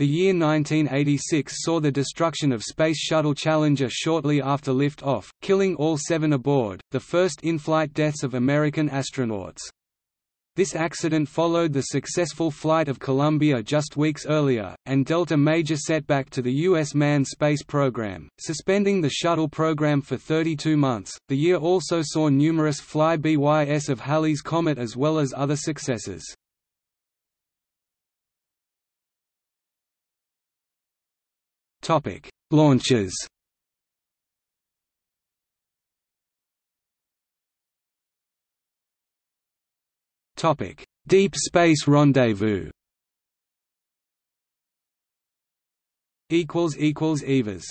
The year 1986 saw the destruction of Space Shuttle Challenger shortly after lift-off, killing all seven aboard, the first in-flight deaths of American astronauts. This accident followed the successful flight of Columbia just weeks earlier, and dealt a major setback to the U.S. manned space program, suspending the shuttle program for 32 months. The year also saw numerous fly-bys of Halley's Comet as well as other successes. Topic: Launches. Topic: Deep Space Rendezvous. Equals equals Evas.